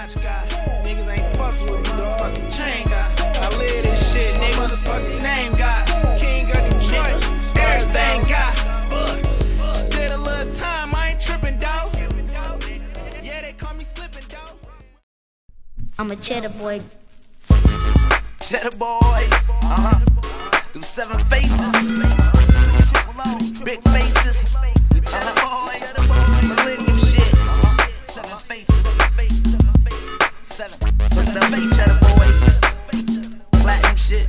Watch God, niggas ain't fucking with me, fucking chain got. I live this shit, nigga. Motherfucking name got. King of Detroit, everything got. Still a little time, I ain't tripping, dawg. Yeah, they call me slipping, dawg. I'm a cheddar boy. Cheddar boys, uh huh. Them seven faces, big faces, uh huh. Seven, seven face cheddar boys, platinum shit,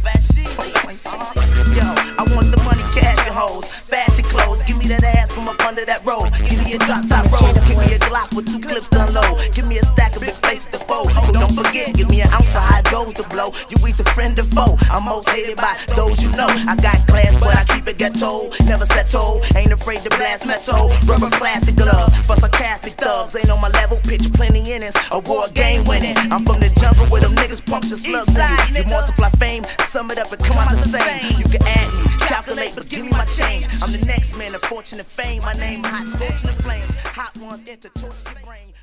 Yo, I want the money, cash and hoes, fashion clothes. Give me that ass from up under that robe. Give me a drop top robe. Give me a Glock with two clips to unload. Give me a stack of big face to fold. Oh, don't forget, give me an ounce of high dose to blow. You either friend or foe. I'm most hated by those you know. I got class, but I keep it ghetto. Never settle. Ain't afraid to blast metal. Rubber plastic gloves for sarcastic thugs. Ain't on my level. Pitch plenty innings. A war game winning. I'm from the jungle where them niggas punks and slugs. You multiply fame, sum it up and come out the same. You can add me, calculate, but give me my change. I'm the next man of fortune and fame. My name hot, scorching the flames. Hot ones enter, torch your brain.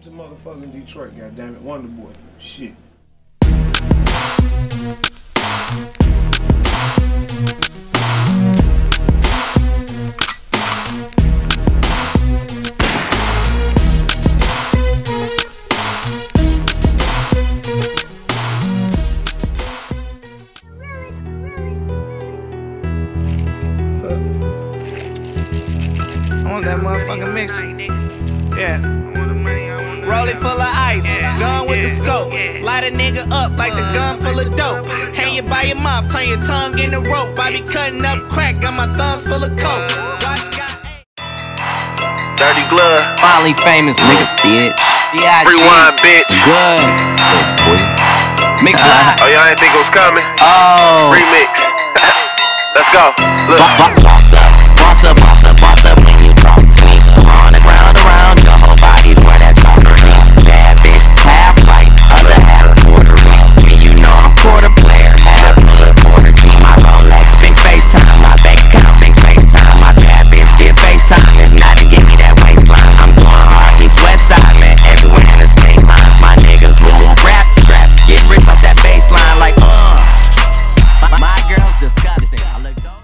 Welcome to motherfucking Detroit, goddammit. Wonder Boy. Shit. I want that motherfucking mixture. Yeah. Roll it full of ice, gun with the scope. Light a nigga up like the gun full of dope. Hang you by your mouth, turn your tongue into rope. I be cutting up crack, got my thumbs full of coke. Watch God. Dirty glove, Finally famous, nigga, bitch. Yeah, rewind, bitch. Good. Oh, boy. Mix live. Uh-huh. Oh, y'all didn't think it was coming? Oh. Remix. Let's go. Look. Boss up, boss up, boss The disgusting.